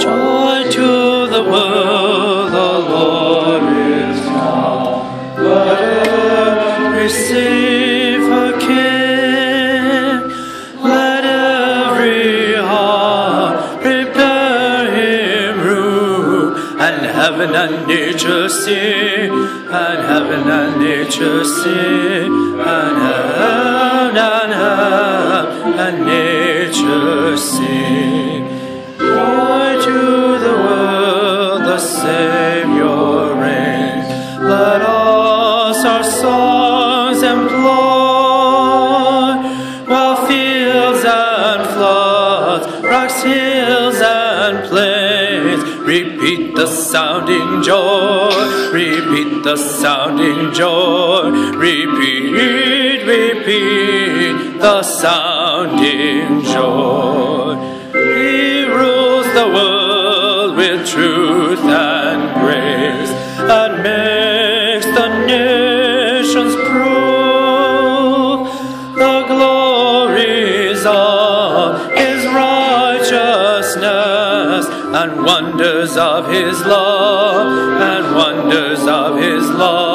Joy to the world, the Lord is come. Let receive her. Let every heart prepare him room. And heaven and nature sing, and heaven and nature sing, and heaven and heaven and nature hills, and plains. Repeat the sounding joy, repeat the sounding joy, repeat, repeat the sounding joy. He rules the world with truth and grace, and makes the nations prove the glories and wonders of his love, and wonders of his love,